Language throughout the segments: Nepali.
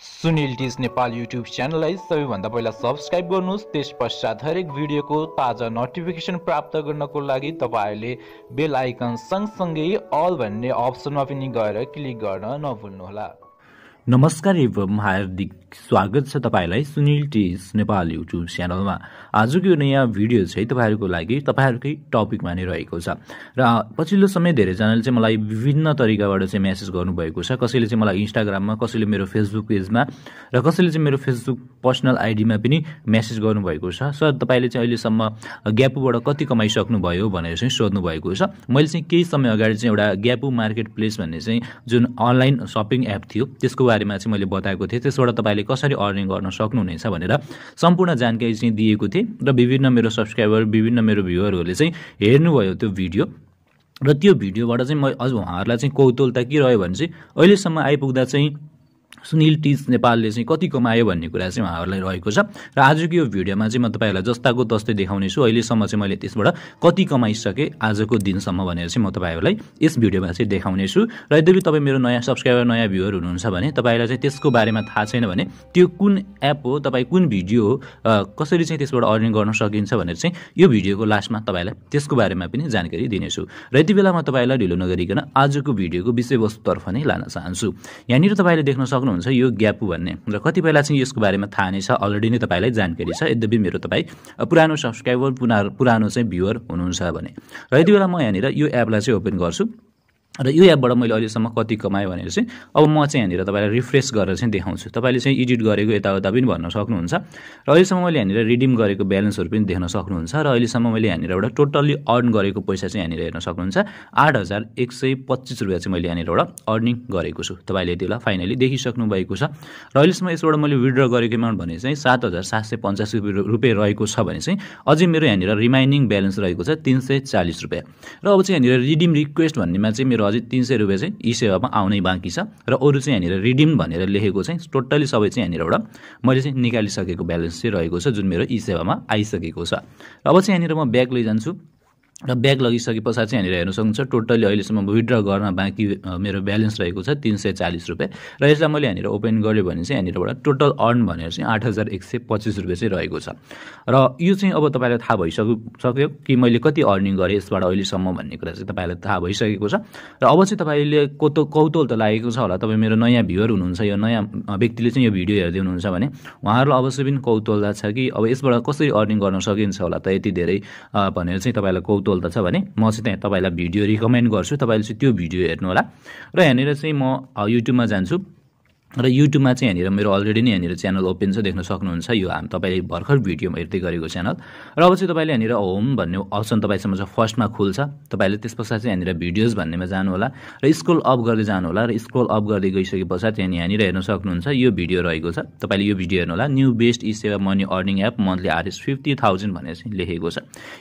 सुनिल टिज नेपाल युट्युब च्यानललाई सबैभन्दा पहिला सब्सक्राइब गर्नुहोस् त्यस पश्चात हरेक भिडियोको ताजा नोटिफिकेसन प्राप्त गर्नको लागि तपाईँहरूले बेल आइकन सँगसँगै अल भन्ने अप्सनमा पनि गएर क्लिक गर्न नभुल्नुहोला। नमस्कार एवं हार्दिक स्वागत छ तपाईँलाई सुनिल टिज नेपाल युट्युब च्यानलमा। आजको यो नयाँ भिडियो चाहिँ तपाईँहरूको लागि तपाईँहरूकै टपिकमा नै रहेको छ। र पछिल्लो समय धेरैजनाले चाहिँ मलाई विभिन्न तरिकाबाट चाहिँ म्यासेज गर्नुभएको छ। कसैले चाहिँ मलाई इन्स्टाग्राममा कसैले मेरो फेसबुक पेजमा र कसैले चाहिँ मेरो फेसबुक पर्सनल आइडीमा पनि म्यासेज गर्नुभएको छ। सर तपाईँले चाहिँ अहिलेसम्म ग्यापुबाट कति कमाइसक्नुभयो भनेर चाहिँ सोध्नु भएको छ। मैले चाहिँ केही समय अगाडि चाहिँ एउटा ग्यापु मार्केट प्लेस भन्ने चाहिँ जुन अनलाइन सपिङ एप थियो त्यसको बारेमा चाहिँ मैले बताएको थिएँ त्यसबाट तपाईँले कसरी अर्निङ गर्न सक्नुहुनेछ भनेर सम्पूर्ण जानकारी चाहिँ दिएको थिएँ र विभिन्न मेरो सब्सक्राइबर विभिन्न मेरो भ्युवरहरूले चाहिँ हेर्नुभयो त्यो भिडियो। र त्यो भिडियोबाट चाहिँ म अझ उहाँहरूलाई चाहिँ कौतुलता के रह्यो भने चाहिँ अहिलेसम्म आइपुग्दा चाहिँ सुनिल टिज नेपालले चाहिँ कति कमायो भन्ने कुरा चाहिँ उहाँहरूलाई रहेको छ। र आजको यो भिडियोमा चाहिँ म तपाईँहरूलाई जस्ताको तस्तै देखाउनेछु अहिलेसम्म चाहिँ मैले त्यसबाट कति कमाइसकेँ आजको दिनसम्म भनेर चाहिँ म तपाईँहरूलाई यस भिडियोमा चाहिँ देखाउनेछु र यद्यपि तपाईँ मेरो नयाँ सब्सक्राइबर नयाँ भ्युवर हुनुहुन्छ भने तपाईँलाई चाहिँ त्यसको बारेमा थाहा छैन भने त्यो कुन एप हो तपाईँ कुन भिडियो हो कसरी चाहिँ त्यसबाट अर्निङ गर्न सकिन्छ भनेर चाहिँ यो भिडियोको लास्टमा तपाईँलाई त्यसको बारेमा पनि जानकारी दिनेछु र यति बेला म तपाईँलाई ढिलो नगरिकन आजको भिडियोको विषयवस्तुतर्फ नै लान चाहन्छु। यहाँनिर तपाईँले देख्न सक्नु सक्नुहुन्छ यो ग्यापु भन्ने। र कतिपयलाई चाहिँ यसको बारेमा थाहा नै छ अलरेडी नै तपाईँलाई जानकारी छ। यद्यपि मेरो तपाईँ पुरानो सब्सक्राइबर पुरानो चाहिँ भ्युवर हुनुहुन्छ भने। र यति बेला म यहाँनिर यो एपलाई चाहिँ ओपन गर्छु। र यो एपबाट मैले अहिलेसम्म कति कमाएँ भनेर चाहिँ अब म चाहिँ यहाँनिर तपाईँलाई रिफ्रेस गरेर चाहिँ देखाउँछु। तपाईँले चाहिँ एडिट गरेको यताउता पनि भन्न सक्नुहुन्छ र अहिलेसम्म मैले यहाँनिर रिडिम गरेको ब्यालेन्सहरू पनि देख्न सक्नुहुन्छ र अहिलेसम्म मैले यहाँनिरबाट टोटल्ली अर्न गरेको पैसा चाहिँ यहाँनिर हेर्न सक्नुहुन्छ। आठ हजार एक सय पच्चिस रुपियाँ चाहिँ मैले यहाँनिरबाट अर्निङ गरेको छु। तपाईँले यति बेला फाइनली देखिसक्नु भएको छ। र अहिलेसम्म यसबाट मैले विड्र गरेको एमाउन्ट भने चाहिँ सात हजार सात सय पञ्चासी रुपियाँ रहेको छ भने चाहिँ अझै मेरो यहाँनिर रिमाइनिङ ब्यालेन्स रहेको छ तिन सय चालिस रुपियाँ र अब चाहिँ यहाँनिर रिडिम रिक्वेस्ट भन्नेमा चाहिँ मेरो अझै तिन सय रुपियाँ चाहिँ ई सेवामा आउनै बाँकी छ र अरू चाहिँ यहाँनिर रिडिम भनेर लेखेको चाहिँ टोटल्ली सबै चाहिँ यहाँनिरबाट मैले चाहिँ निकालिसकेको ब्यालेन्स चाहिँ रहेको छ जुन मेरो ई सेवामा आइसकेको छ। अब चाहिँ यहाँनिर म ब्याग लैजान्छु। र ब्याग लगिसके पछाडि चाहिँ यहाँनिर हेर्न सक्नुहुन्छ टोटल्ली अहिलेसम्म विड्र गर्न बाँकी मेरो ब्यालेन्स रहेको छ तिन सय चालिस रुपियाँ। र यसलाई मैले यहाँनिर ओपन गरेँ भने चाहिँ यहाँनिरबाट टोटल अर्न भनेर चाहिँ आठ हजार एक सय पच्चिस रुपियाँ चाहिँ रहेको छ। र यो चाहिँ अब तपाईँलाई थाहा भइसक्यो सक्यो कि मैले कति अर्निङ गरेँ यसबाट अहिलेसम्म भन्ने कुरा चाहिँ तपाईँलाई थाहा भइसकेको छ। र अब चाहिँ तपाईँले कतो कौतल त लागेको छ होला। तपाईँ मेरो नयाँ भ्युवर हुनुहुन्छ यो नयाँ व्यक्तिले चाहिँ यो भिडियो हेर्दै हुनुहुन्छ भने उहाँहरूलाई अवश्य पनि कौतलता छ कि अब यसबाट कसरी अर्निङ गर्न सकिन्छ होला त यति धेरै भनेर चाहिँ तपाईँलाई कौतल त छ भने म चाहिँ त्यहाँ तपाईँलाई भिडियो रिकमेन्ड गर्छु। तपाईँले चाहिँ त्यो भिडियो हेर्नु होला। र यहाँनिर चाहिँ म युट्युबमा जान्छु। र युट्युबमा चाहिँ यहाँनिर मेरो अलरेडी नै यहाँनिर च्यानल ओपन छ देख्न सक्नुहुन्छ। यो हाम तपाईँले भर्खर भिडियोमा हेर्दै गरेको च्यानल र अब चाहिँ तपाईँले यहाँनिर होम भन्ने अप्सन तपाईँसँग चाहिँ फर्स्टमा खुल्छ। तपाईँले त्यस पछाडि चाहिँ यहाँनिर भिडियोज भन्नेमा जानु होला र स्क्रोल अप गर्दै जानु होला र स्क्रोल अप गर्दै गइसके पछाडि त्यहाँ यहाँनिर हेर्न सक्नुहुन्छ यो भिडियो रहेको छ। तपाईँले यो भिडियो हेर्नु होला new best e Sewa money earning app monthly RS fifty thousand भनेर चाहिँ लेखेको छ।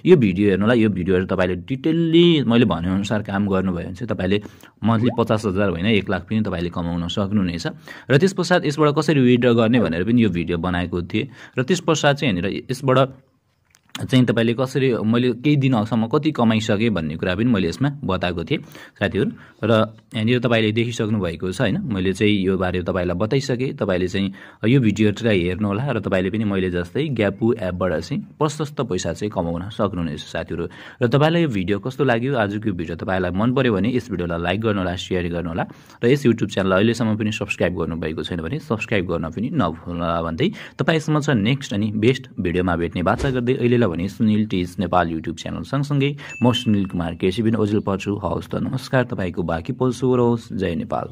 यो भिडियो हेर्नु होला यो भिडियोहरू तपाईँले डिटेल्ली मैले भनेअनुसार काम गर्नुभयो भने चाहिँ तपाईँले मन्थली पचास हजार होइन एक लाख पनि तपाईँले कमाउन सक्नुहुनेछ। र त्यस पश्चात यसबाट कसरी विड्र गर्ने भनेर पनि यो भिडियो बनाएको थिएँ। र त्यस पश्चात चाहिँ यहाँनिर यसबाट चाहिँ तपाईँले कसरी मैले केही दिनसम्म कति कमाइसकेँ भन्ने कुरा पनि मैले यसमा बताएको थिएँ साथीहरू। र यहाँनिर तपाईँले देखिसक्नु भएको छ होइन? मैले चाहिँ यो बारे तपाईँलाई बताइसकेँ। तपाईँले चाहिँ यो भिडियोलाई हेर्नुहोला र तपाईँले पनि मैले जस्तै ग्यापु एपबाट चाहिँ प्रशस्त पैसा चाहिँ कमाउन सक्नुहुनेछ साथीहरू। र तपाईँलाई यो भिडियो कस्तो लाग्यो? आजको भिडियो तपाईँलाई मन पऱ्यो भने यस भिडियोलाई लाइक गर्नुहोला सेयर गर्नुहोला र यस युट्युब च्यानललाई अहिलेसम्म पनि सब्सक्राइब गर्नुभएको छैन भने सब्सक्राइब गर्न पनि नभुल्नुहोला भन्दै तपाईँसम्म छ नेक्स्ट अनि बेस्ट भिडियोमा भेट्ने बाचा गर्दै अहिले भने सुनिल टिज नेपाल युट्युब च्यानल सँगसँगै म सुनिल कुमार केसीबिन ओजेल पर्छु। हवस् त नमस्कार तपाईँको बाँकी पल्सु रहोस् जय नेपाल।